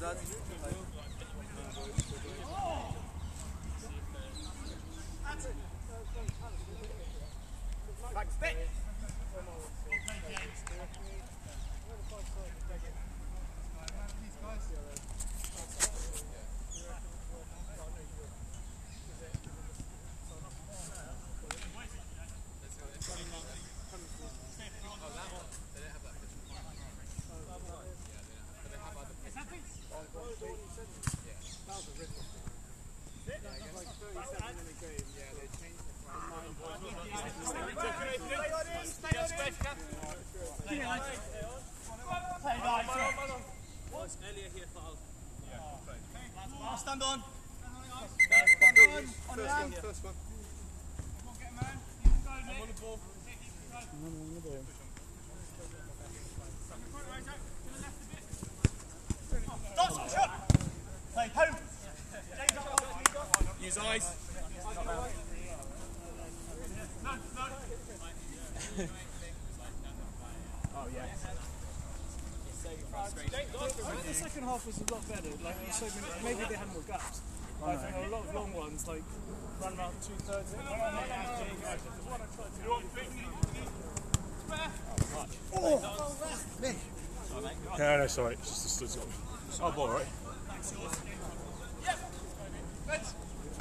Dad. Back stick. Stand on. Home. Use eyes. Oh yeah. I the second half was a lot better. Like so many, maybe they had more gaps. Like there were a lot of long ones, like run around two thirds. No, no, sorry. It's just the stood Oh, ball, right?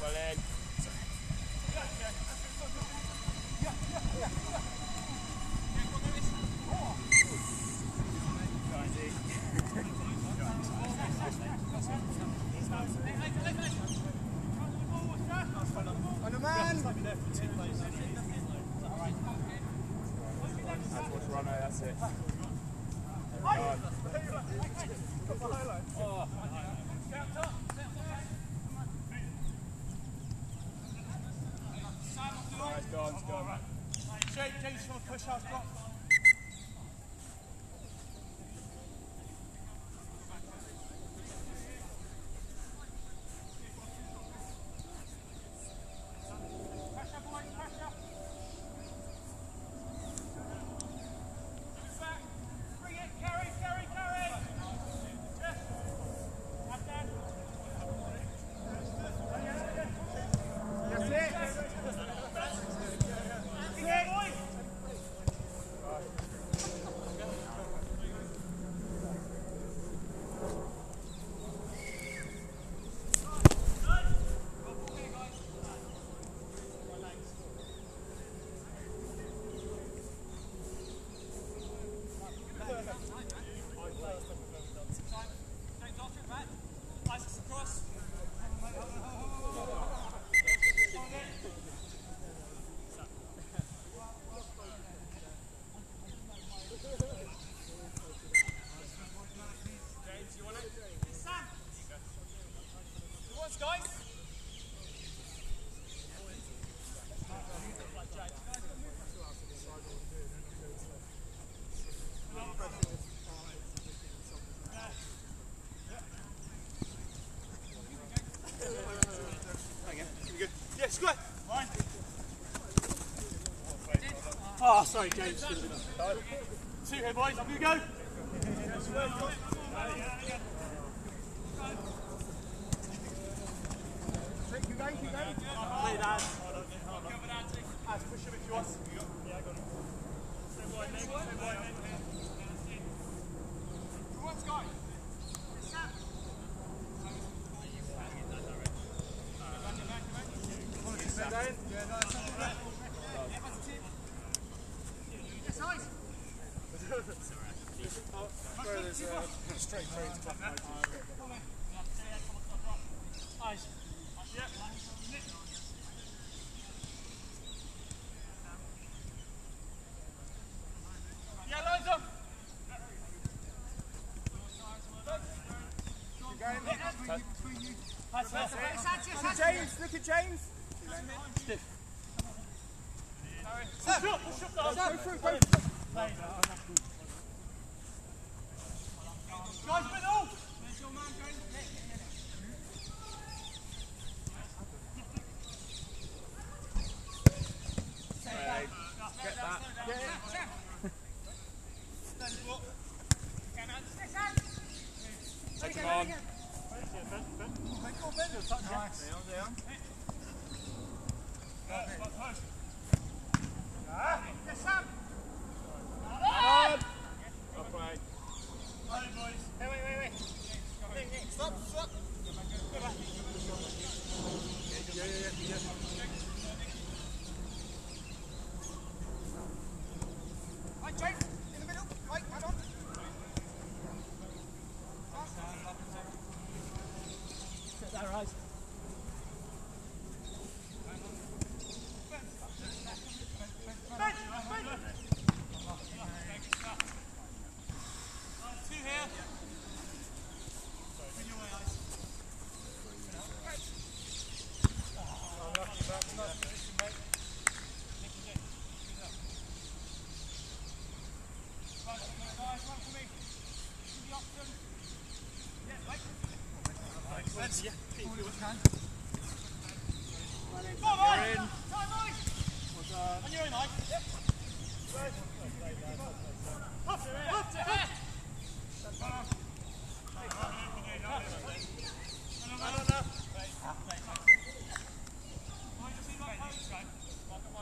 Well, in. On the man. That's what's runner, that's it. Nice, go on, go on. Jake, Jake, just want to push out, sorry, James. Two here, boys. Up you go. Pass, pass. Look at James, look at James. Stiff. Go Come on. Nice.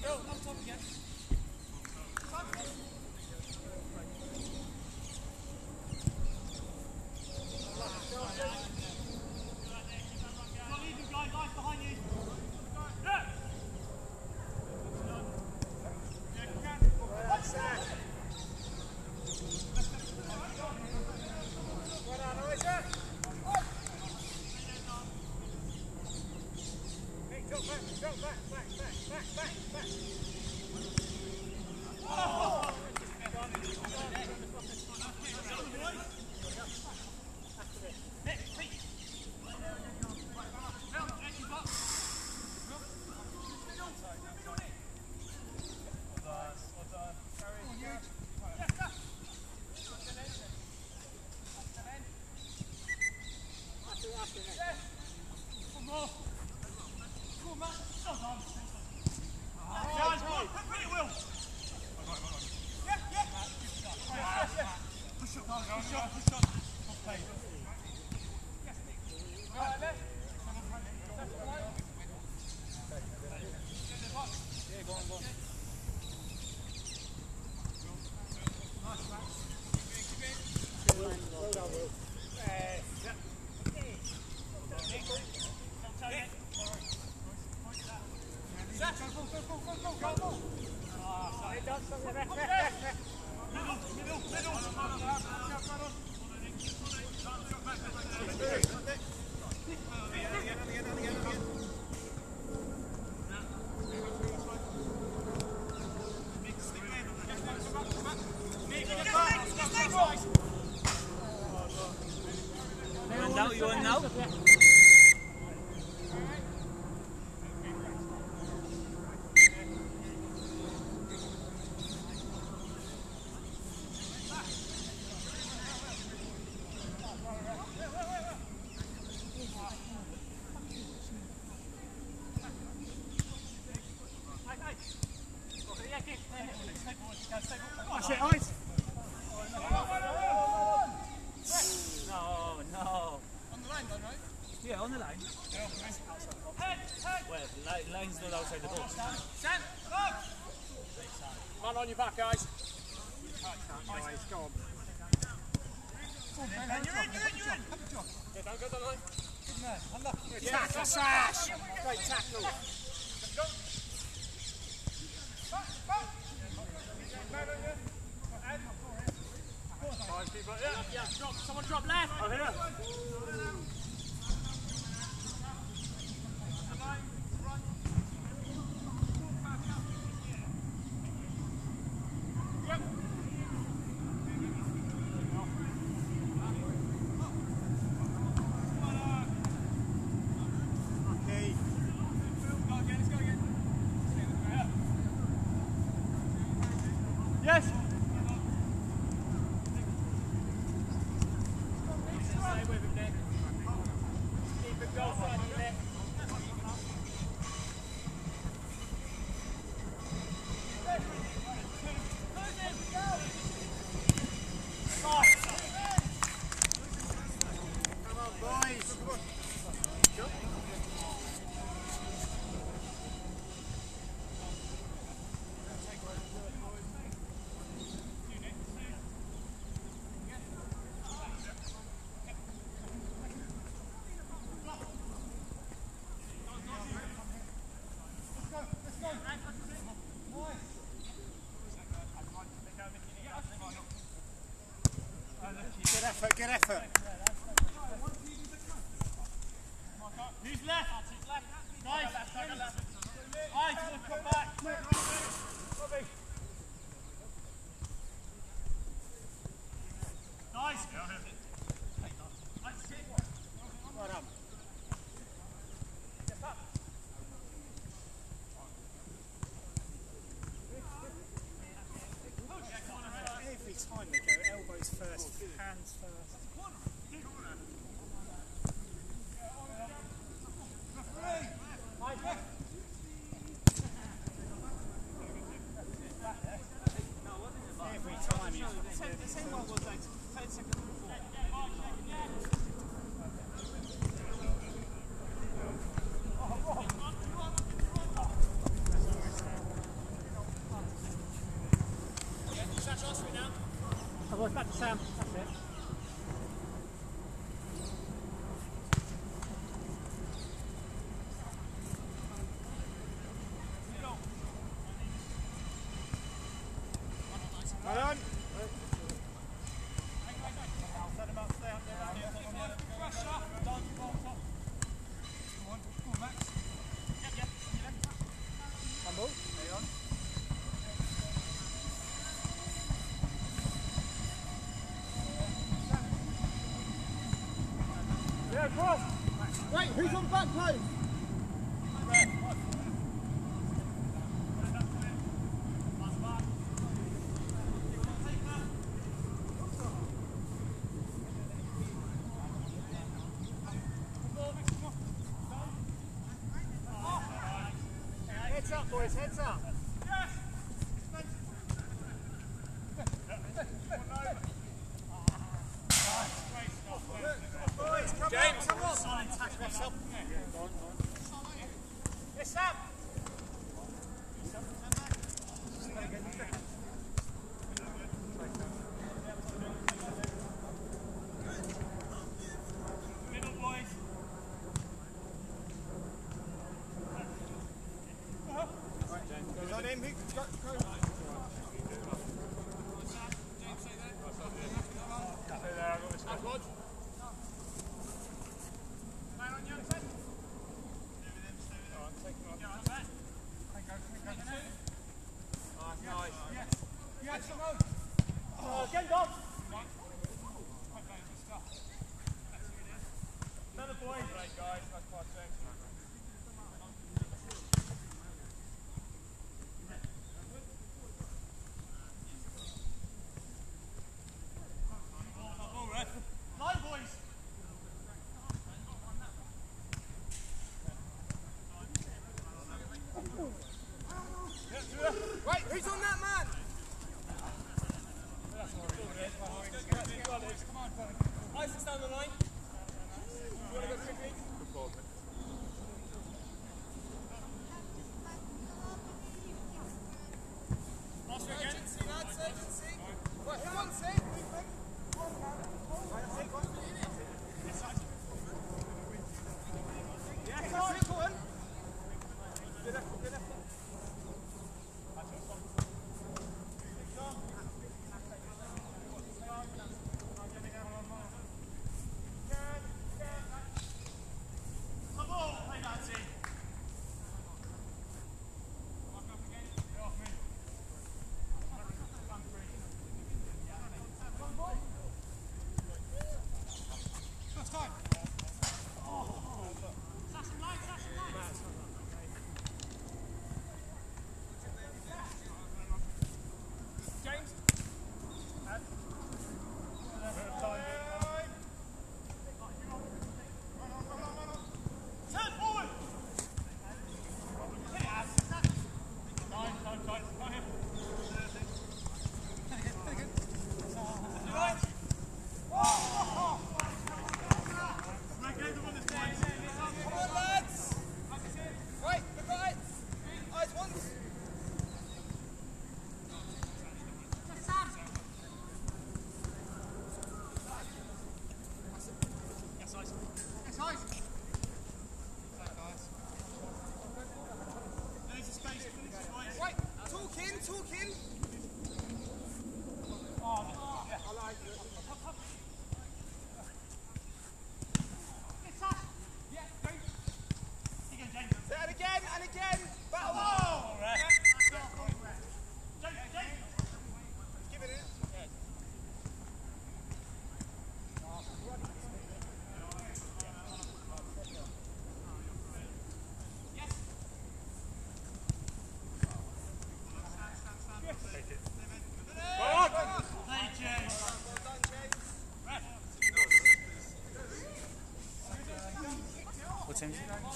Go, come, come again. 走。Yeah, on the line. Well, li- line's not outside the box. Man on your back, guys. Guys, go on. And you're in, you're in, you're in. Have a job. Go down, go down the line. Good man. Unlucky. Tackle, Sash! Great tackle. Yeah, drop. Someone drop left. Oh, here. Okay. Yes. Stay with him, Nick. Keep it goal side of Nick. Come on, boys. Good effort, good effort. Who's left? Nice. Eyes, we'll come back. Nice. Well done. Every time they go, elbows first, hands first. Every time you The same one was like 10 seconds before. Oh, well, back to Sam. That's it. Well done. Humble. Yeah, cross. Wait, who's on the back post? Heads up, boys, heads up. Boys, come James. on, come on. Yes, Sam. Middle boys. Is that him? Who- Go, go. Yes, Come on, Isaac, stand on the line. You want to go quickly? Good ball. took him. Say it again and again. Battle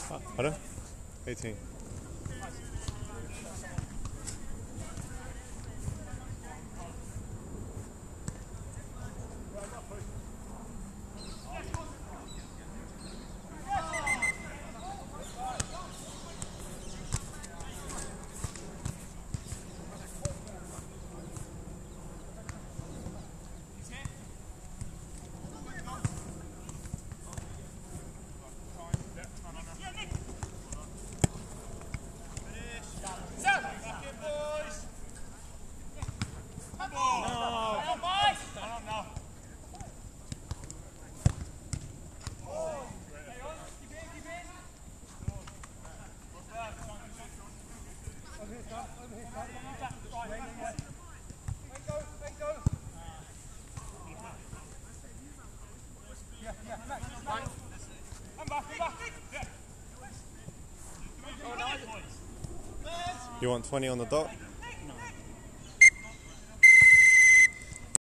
好，好的，没听 You want 20 on the dot?